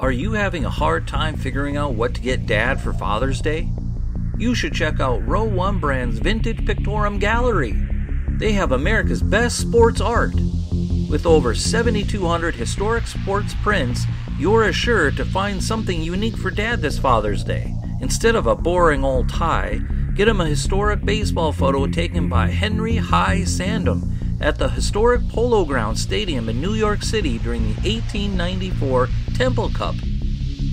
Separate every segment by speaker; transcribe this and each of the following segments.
Speaker 1: Are you having a hard time figuring out what to get dad for Father's Day? You should check out Row 1 Brand's Vintage Pictorum Gallery. They have America's best sports art. With over 7,200 historic sports prints, you're assured to find something unique for dad this Father's Day. Instead of a boring old tie, get him a historic baseball photo taken by Henry High Sandom at the historic Polo Grounds Stadium in New York City during the 1894 Temple Cup.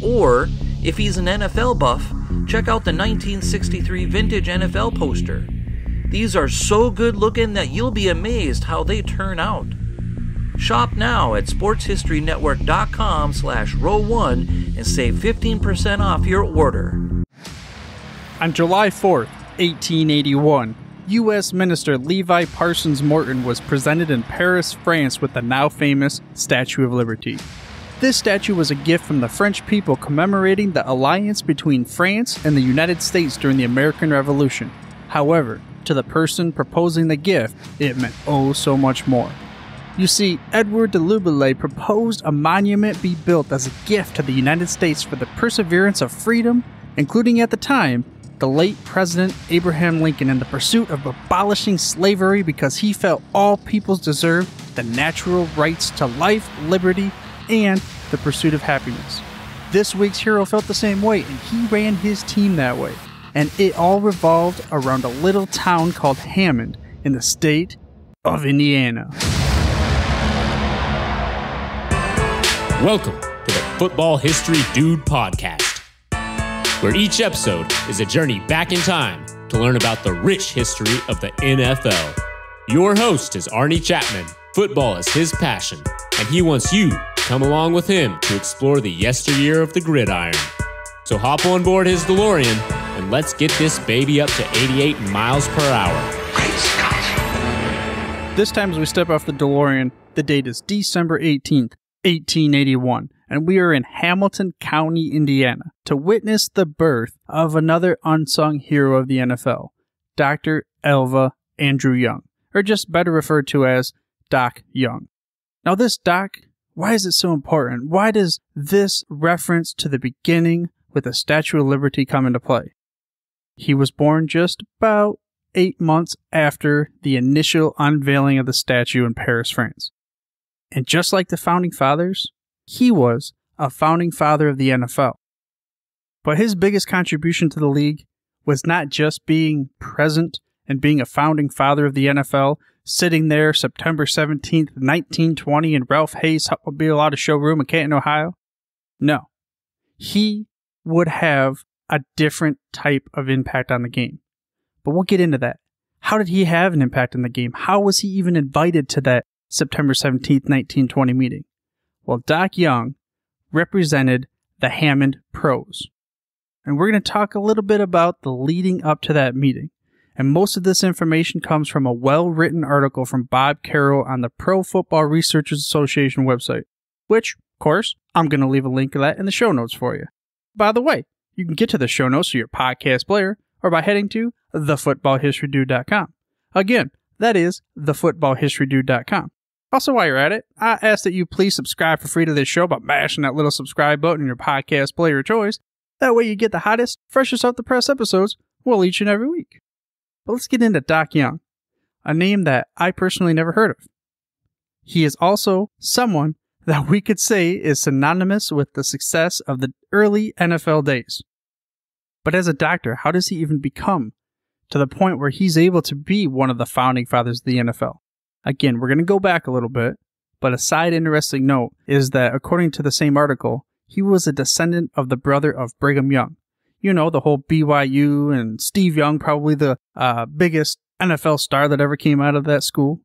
Speaker 1: Or, if he's an NFL buff, check out the 1963 vintage NFL poster. These are so good looking that you'll be amazed how they turn out. Shop now at sportshistorynetwork.com slash row one and save 15% off your order.
Speaker 2: On July 4th, 1881, U.S. Minister Levi Parsons Morton was presented in Paris, France with the now famous Statue of Liberty. This statue was a gift from the French people commemorating the alliance between France and the United States during the American Revolution. However, to the person proposing the gift, it meant oh so much more. You see, Edward de Laboulaye proposed a monument be built as a gift to the United States for the perseverance of freedom, including at the time the late President Abraham Lincoln in the pursuit of abolishing slavery because he felt all peoples deserved the natural rights to life, liberty, and the pursuit of happiness. This week's hero felt the same way, and he ran his team that way. And it all revolved around a little town called Hammond in the state of Indiana.
Speaker 3: Welcome to the Football History Dude podcast where each episode is a journey back in time to learn about the rich history of the NFL. Your host is Arnie Chapman. Football is his passion, and he wants you come along with him to explore the yesteryear of the gridiron. So hop on board his DeLorean and let's get this baby up to 88 miles per hour. Great
Speaker 2: Scott! This time, as we step off the DeLorean, the date is December 18th, 1881 and we are in Hamilton County, Indiana, to witness the birth of another unsung hero of the NFL, Dr. Alva Andrew Young, or just better referred to as Doc Young. Now, this Doc, why is it so important? Why does this reference to the beginning with the Statue of Liberty come into play? He was born just about eight months after the initial unveiling of the statue in Paris, France. And just like the founding fathers, he was a founding father of the NFL. But his biggest contribution to the league was not just being present and being a founding father of the NFL, sitting there September 17th, 1920 in Ralph Hay's Hupmobile Auto Showroom in Canton, Ohio. No. He would have a different type of impact on the game. But we'll get into that. How did he have an impact on the game? How was he even invited to that September 17th, 1920 meeting? Well, Doc Young represented the Hammond Pros. And we're going to talk a little bit about the leading up to that meeting. And most of this information comes from a well written article from Bob Carroll on the Pro Football Researchers Association website, which, of course, I'm going to leave a link to that in the show notes for you. By the way, you can get to the show notes through your podcast player or by heading to thefootballhistorydude.com. Again, that is thefootballhistorydude.com. Also, while you're at it, I ask that you please subscribe for free to this show by mashing that little subscribe button in your podcast player of choice. That way you get the hottest, freshest off the press episodes well each and every week. But let's get into Doc Young, a name that I personally never heard of. He is also someone that we could say is synonymous with the success of the early NFL days. But as a doctor, how does he even become to the point where he's able to be one of the founding fathers of the NFL? Again, we're going to go back a little bit, but a side interesting note is that according to the same article, he was a descendant of the brother of Brigham Young. You know, the whole BYU and Steve Young, probably the uh, biggest NFL star that ever came out of that school.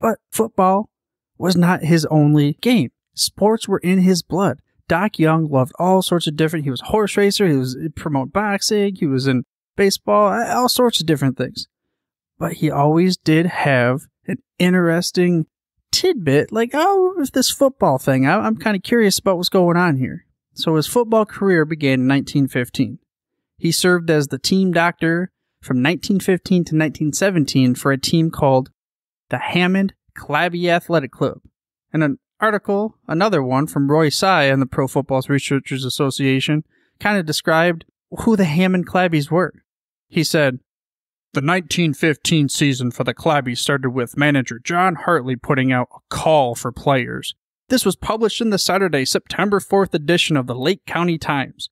Speaker 2: But football was not his only game. Sports were in his blood. Doc Young loved all sorts of different. He was a horse racer. He was promote boxing. He was in baseball. All sorts of different things. But he always did have an interesting tidbit, like, oh, this football thing, I'm kind of curious about what's going on here. So his football career began in 1915. He served as the team doctor from 1915 to 1917 for a team called the Hammond Clabby Athletic Club. And an article, another one from Roy Tsai and the Pro Football Researchers Association, kind of described who the Hammond Clabbies were. He said, the 1915 season for the Clabbies started with manager John Hartley putting out a call for players. This was published in the Saturday, September 4th edition of the Lake County Times.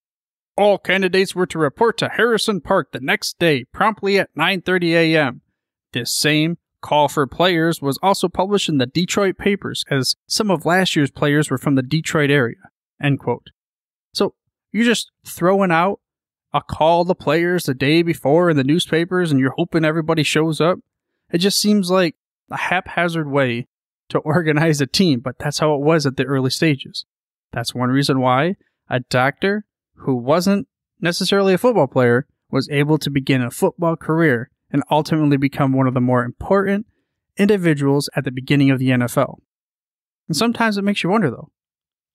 Speaker 2: All candidates were to report to Harrison Park the next day, promptly at 9:30 a.m. This same call for players was also published in the Detroit papers, as some of last year's players were from the Detroit area. End quote. So you're just throwing out a call to players the day before in the newspapers, and you're hoping everybody shows up. It just seems like a haphazard way to organize a team, but that's how it was at the early stages. That's one reason why a doctor who wasn't necessarily a football player was able to begin a football career and ultimately become one of the more important individuals at the beginning of the NFL. And sometimes it makes you wonder though,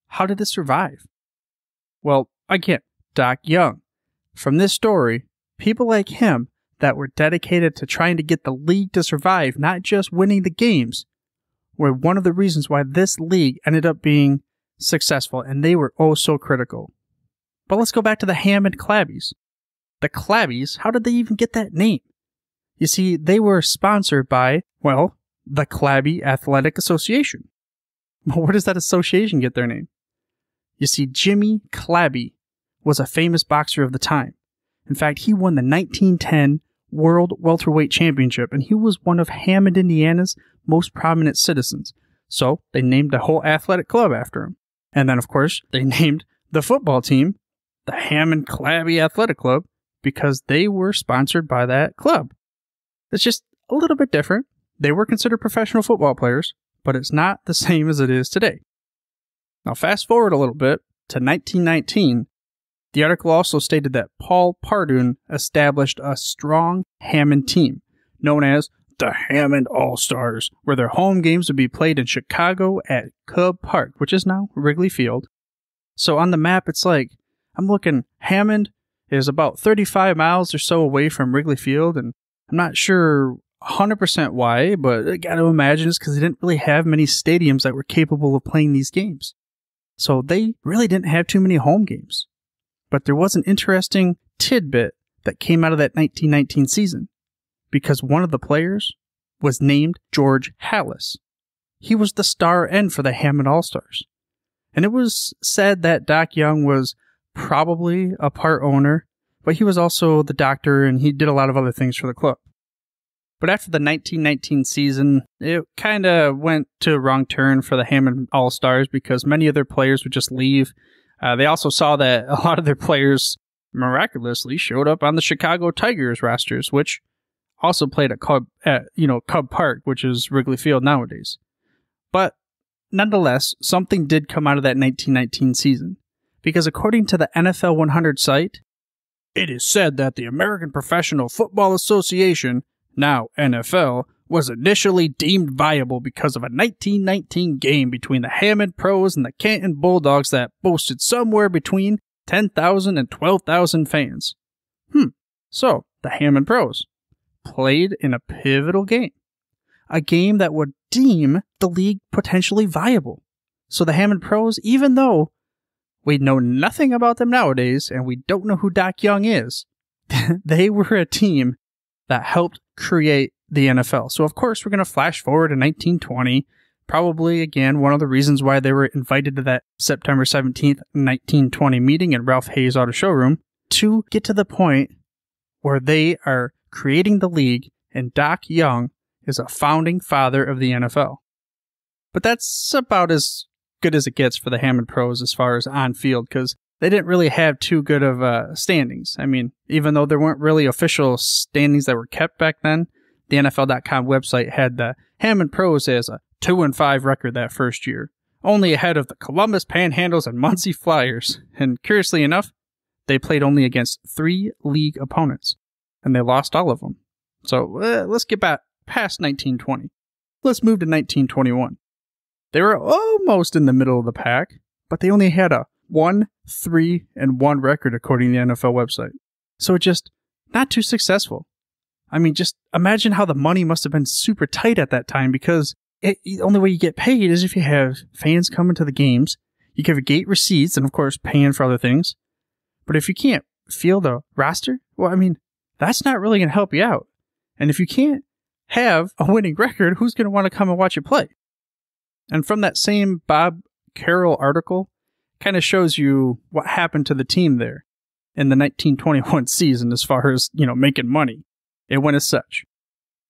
Speaker 2: how did this survive? Well, again, Doc Young. From this story, people like him that were dedicated to trying to get the league to survive, not just winning the games, were one of the reasons why this league ended up being successful, and they were oh so critical. But let's go back to the Hammond Clabbies. The Clabbies, how did they even get that name? You see, they were sponsored by, well, the Clabby Athletic Association. But where does that association get their name? You see, Jimmy Clabby was a famous boxer of the time. In fact, he won the 1910 World Welterweight Championship, and he was one of Hammond, Indiana's most prominent citizens. So they named a whole athletic club after him. And then, of course, they named the football team the Hammond Clabby Athletic Club because they were sponsored by that club. It's just a little bit different. They were considered professional football players, but it's not the same as it is today. Now, fast forward a little bit to 1919. The article also stated that Paul Pardun established a strong Hammond team known as the Hammond All Stars, where their home games would be played in Chicago at Cub Park, which is now Wrigley Field. So on the map, it's like I'm looking, Hammond is about 35 miles or so away from Wrigley Field, and I'm not sure 100% why, but I gotta imagine it's because they didn't really have many stadiums that were capable of playing these games. So they really didn't have too many home games. But there was an interesting tidbit that came out of that 1919 season because one of the players was named George Halas. He was the star end for the Hammond All Stars. And it was said that Doc Young was probably a part owner, but he was also the doctor and he did a lot of other things for the club. But after the 1919 season, it kind of went to a wrong turn for the Hammond All Stars because many of their players would just leave. Uh, they also saw that a lot of their players miraculously showed up on the Chicago Tigers rosters, which also played at Cub, at, you know, Cub Park, which is Wrigley Field nowadays. But nonetheless, something did come out of that 1919 season because according to the NFL 100 site, it is said that the American Professional Football Association, now NFL, was initially deemed viable because of a 1919 game between the Hammond Pros and the Canton Bulldogs that boasted somewhere between 10,000 and 12,000 fans. Hmm, so the Hammond Pros played in a pivotal game, a game that would deem the league potentially viable. So the Hammond Pros, even though we know nothing about them nowadays, and we don't know who Doc Young is. they were a team that helped create the NFL. So, of course, we're going to flash forward to 1920. Probably, again, one of the reasons why they were invited to that September 17th, 1920 meeting in Ralph Hay's Auto Showroom to get to the point where they are creating the league and Doc Young is a founding father of the NFL. But that's about as good as it gets for the Hammond pros as far as on field because they didn't really have too good of uh, standings. I mean, even though there weren't really official standings that were kept back then, the NFL.com website had the Hammond pros as a two and five record that first year, only ahead of the Columbus Panhandles and Muncie Flyers. And curiously enough, they played only against three league opponents, and they lost all of them. So uh, let's get back past 1920. Let's move to 1921. They were almost in the middle of the pack, but they only had a 1, 3, and 1 record according to the NFL website. So just not too successful. I mean, just imagine how the money must have been super tight at that time because it, the only way you get paid is if you have fans coming to the games. You give a gate receipts and, of course, paying for other things. But if you can't field the roster, well, I mean, that's not really going to help you out. And if you can't have a winning record, who's going to want to come and watch you play? And from that same Bob Carroll article, kind of shows you what happened to the team there in the 1921 season as far as, you know, making money. It went as such.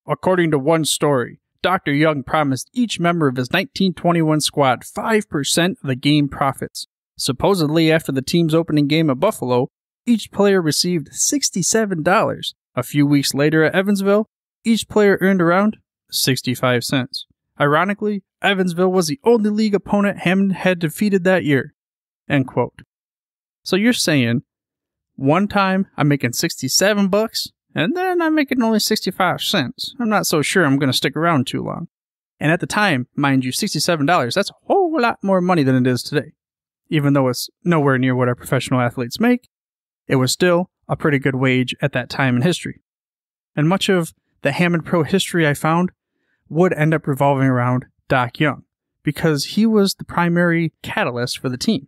Speaker 2: According to one story, Dr. Young promised each member of his 1921 squad 5% of the game profits. Supposedly, after the team's opening game at Buffalo, each player received $67. A few weeks later at Evansville, each player earned around 65 cents. Ironically, Evansville was the only league opponent Hammond had defeated that year. End quote. So you're saying one time I'm making 67 bucks and then I'm making only 65 cents. I'm not so sure I'm going to stick around too long. And at the time, mind you, $67, that's a whole lot more money than it is today. Even though it's nowhere near what our professional athletes make, it was still a pretty good wage at that time in history. And much of the Hammond Pro history I found would end up revolving around Doc Young because he was the primary catalyst for the team.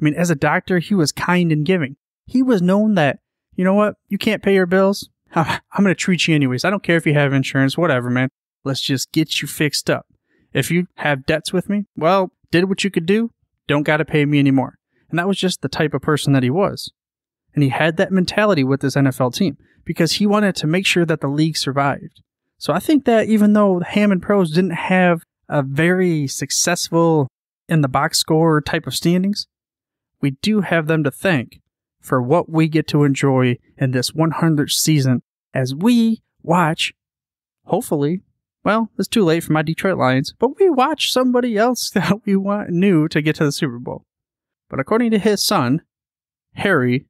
Speaker 2: I mean, as a doctor, he was kind and giving. He was known that, you know what, you can't pay your bills. I'm going to treat you anyways. I don't care if you have insurance, whatever, man. Let's just get you fixed up. If you have debts with me, well, did what you could do, don't got to pay me anymore. And that was just the type of person that he was. And he had that mentality with his NFL team because he wanted to make sure that the league survived. So I think that even though Hammond Pros didn't have a very successful in the box score type of standings, we do have them to thank for what we get to enjoy in this 100th season as we watch, hopefully, well, it's too late for my Detroit Lions, but we watch somebody else that we want new to get to the Super Bowl. But according to his son, Harry,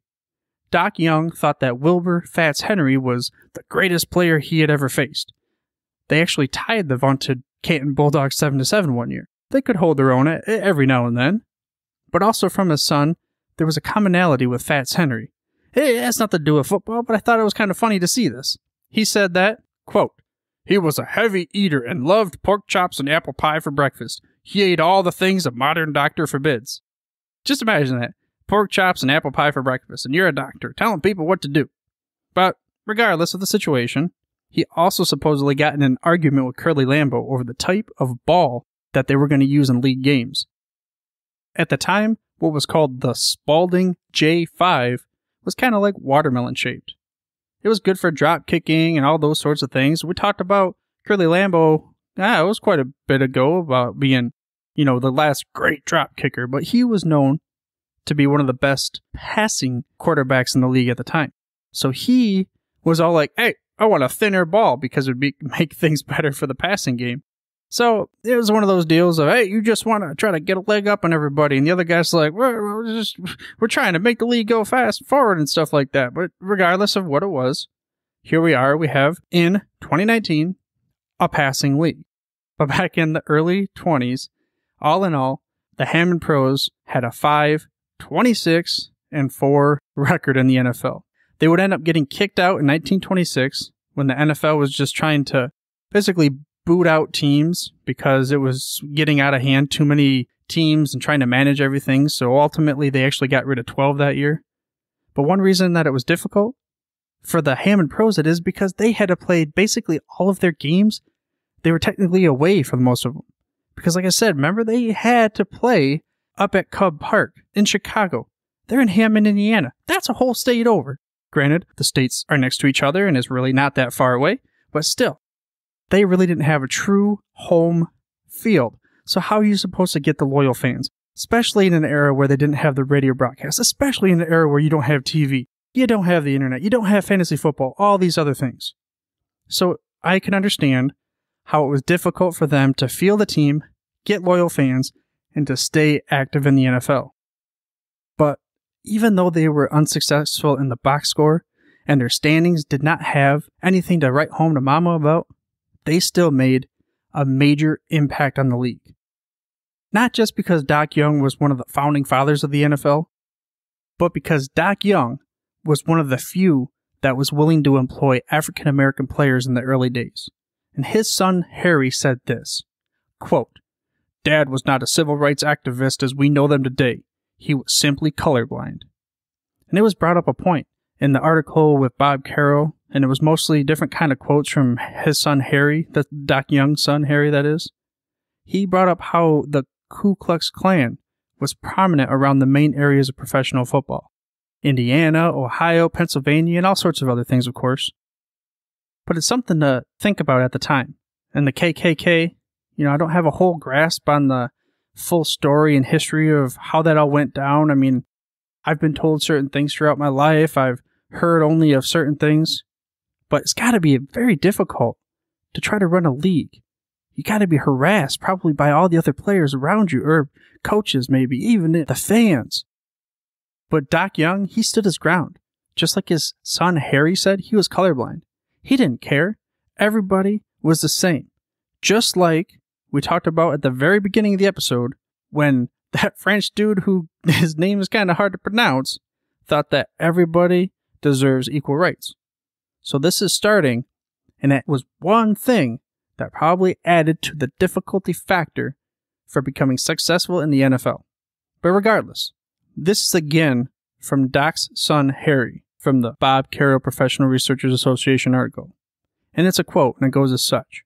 Speaker 2: Doc Young thought that Wilbur Fats Henry was the greatest player he had ever faced. They actually tied the vaunted Canton Bulldogs 7 to 7 one year. They could hold their own every now and then. But also from his son, there was a commonality with Fats Henry. It has nothing to do with football, but I thought it was kind of funny to see this. He said that, quote, he was a heavy eater and loved pork chops and apple pie for breakfast. He ate all the things a modern doctor forbids. Just imagine that pork chops and apple pie for breakfast, and you're a doctor telling people what to do. But regardless of the situation, he also supposedly got in an argument with Curly Lambeau over the type of ball that they were going to use in league games. At the time, what was called the Spalding J5 was kind of like watermelon shaped. It was good for drop kicking and all those sorts of things. We talked about Curly Lambeau, ah, it was quite a bit ago about being, you know, the last great drop kicker, but he was known to be one of the best passing quarterbacks in the league at the time. So he was all like, hey, I want a thinner ball because it would be, make things better for the passing game. So it was one of those deals of, hey, you just want to try to get a leg up on everybody. And the other guy's like, we're, we're, just, we're trying to make the league go fast forward and stuff like that. But regardless of what it was, here we are. We have in 2019 a passing league. But back in the early 20s, all in all, the Hammond Pros had a 5 26 and 4 record in the NFL. They would end up getting kicked out in 1926 when the NFL was just trying to basically boot out teams because it was getting out of hand, too many teams and trying to manage everything. So ultimately, they actually got rid of 12 that year. But one reason that it was difficult for the Hammond Pros, it is because they had to play basically all of their games. They were technically away for the most of them. Because, like I said, remember, they had to play up at Cub Park in Chicago. They're in Hammond, Indiana. That's a whole state over. Granted, the states are next to each other and is really not that far away, but still, they really didn't have a true home field. So how are you supposed to get the loyal fans? Especially in an era where they didn't have the radio broadcast, especially in an era where you don't have TV, you don't have the internet, you don't have fantasy football, all these other things. So I can understand how it was difficult for them to feel the team, get loyal fans, and to stay active in the NFL. But even though they were unsuccessful in the box score and their standings did not have anything to write home to mama about, they still made a major impact on the league. Not just because Doc Young was one of the founding fathers of the NFL, but because Doc Young was one of the few that was willing to employ African American players in the early days. and his son Harry said this quote, Dad was not a civil rights activist as we know them today. He was simply colorblind. And it was brought up a point in the article with Bob Carroll, and it was mostly different kind of quotes from his son Harry, the Doc Young's son Harry, that is. He brought up how the Ku Klux Klan was prominent around the main areas of professional football Indiana, Ohio, Pennsylvania, and all sorts of other things, of course. But it's something to think about at the time. And the KKK, you know, I don't have a whole grasp on the full story and history of how that all went down. I mean, I've been told certain things throughout my life. I've heard only of certain things, but it's got to be very difficult to try to run a league. You got to be harassed probably by all the other players around you or coaches, maybe even the fans. But Doc Young, he stood his ground. Just like his son Harry said, he was colorblind. He didn't care. Everybody was the same. Just like we talked about at the very beginning of the episode when that French dude who his name is kind of hard to pronounce thought that everybody deserves equal rights. So this is starting, and it was one thing that probably added to the difficulty factor for becoming successful in the NFL. But regardless, this is again from Doc's son Harry from the Bob Carroll Professional Researchers Association article. And it's a quote, and it goes as such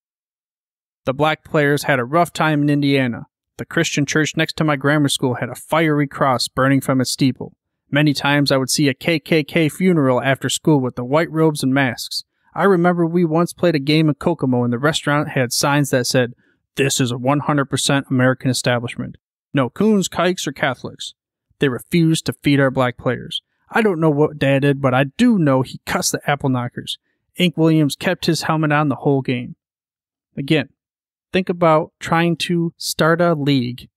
Speaker 2: The black players had a rough time in Indiana. The Christian church next to my grammar school had a fiery cross burning from its steeple. Many times I would see a KKK funeral after school with the white robes and masks. I remember we once played a game of Kokomo and the restaurant had signs that said, This is a 100% American establishment. No coons, kikes, or Catholics. They refused to feed our black players. I don't know what Dad did, but I do know he cussed the apple knockers. Ink Williams kept his helmet on the whole game. Again, think about trying to start a league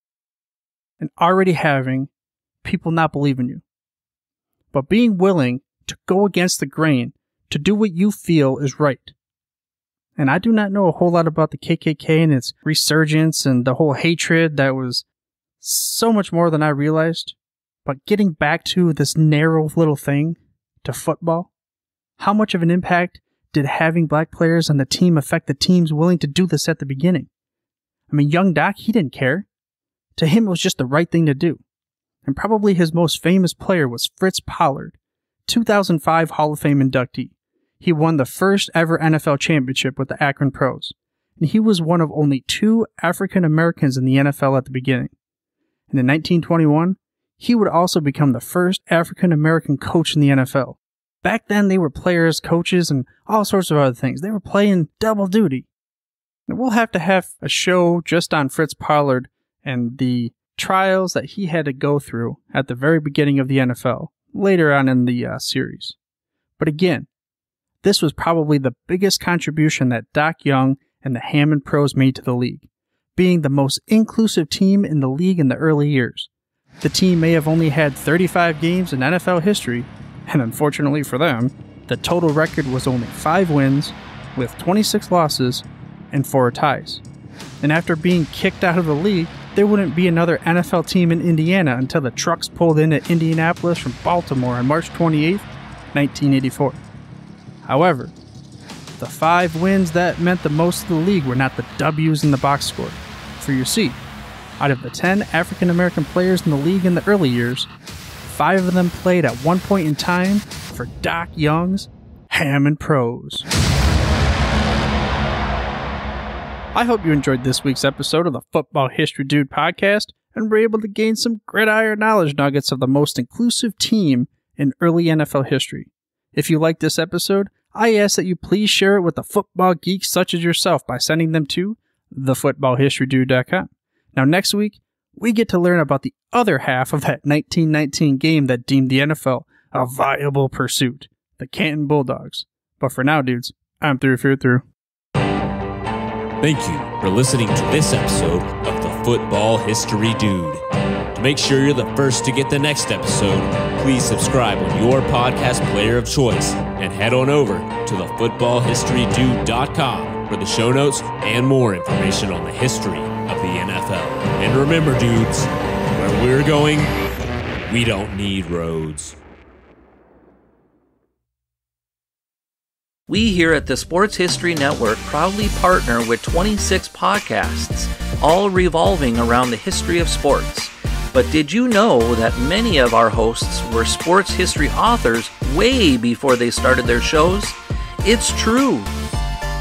Speaker 2: and already having people not believe in you. But being willing to go against the grain to do what you feel is right. And I do not know a whole lot about the KKK and its resurgence and the whole hatred that was so much more than I realized. But getting back to this narrow little thing, to football, how much of an impact did having black players on the team affect the teams willing to do this at the beginning? I mean, young Doc, he didn't care. To him, it was just the right thing to do. And probably his most famous player was Fritz Pollard, 2005 Hall of Fame inductee. He won the first ever NFL championship with the Akron Pros. And he was one of only two African Americans in the NFL at the beginning. And in 1921, he would also become the first African American coach in the NFL. Back then, they were players, coaches, and all sorts of other things. They were playing double duty. And we'll have to have a show just on Fritz Pollard and the trials that he had to go through at the very beginning of the NFL, later on in the uh, series. But again, this was probably the biggest contribution that Doc Young and the Hammond Pros made to the league, being the most inclusive team in the league in the early years. The team may have only had 35 games in NFL history, and unfortunately for them, the total record was only 5 wins, with 26 losses and 4 ties. And after being kicked out of the league, there wouldn't be another NFL team in Indiana until the trucks pulled in at Indianapolis from Baltimore on March 28, 1984. However, the five wins that meant the most to the league were not the W's in the box score. For you see, out of the 10 African American players in the league in the early years, five of them played at one point in time for Doc Young's Hammond Pros. I hope you enjoyed this week's episode of the Football History Dude podcast and were able to gain some gridiron knowledge nuggets of the most inclusive team in early NFL history. If you liked this episode, I ask that you please share it with the football geeks such as yourself by sending them to thefootballhistorydude.com. Now, next week, we get to learn about the other half of that 1919 game that deemed the NFL a viable pursuit the Canton Bulldogs. But for now, dudes, I'm through, through, through.
Speaker 3: Thank you for listening to this episode of the Football History Dude. To make sure you're the first to get the next episode, please subscribe on your podcast player of choice and head on over to thefootballhistorydude.com for the show notes and more information on the history of the NFL. And remember, dudes, where we're going, we don't need roads.
Speaker 1: We here at the Sports History Network proudly partner with 26 podcasts, all revolving around the history of sports. But did you know that many of our hosts were sports history authors way before they started their shows? It's true.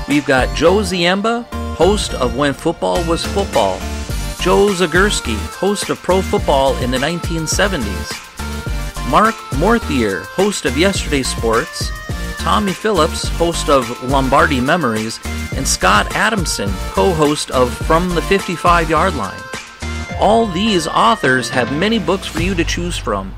Speaker 1: We've got Joe Ziemba, host of When Football Was Football, Joe Zagorski, host of Pro Football in the 1970s, Mark Morthier, host of Yesterday Sports, Tommy Phillips, host of Lombardi Memories, and Scott Adamson, co host of From the 55 Yard Line. All these authors have many books for you to choose from.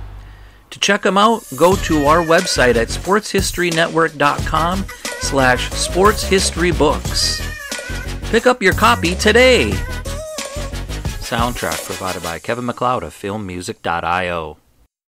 Speaker 1: To check them out, go to our website at sportshistorynetwork.com slash sportshistorybooks. Pick up your copy today! Soundtrack provided by Kevin MacLeod of filmmusic.io.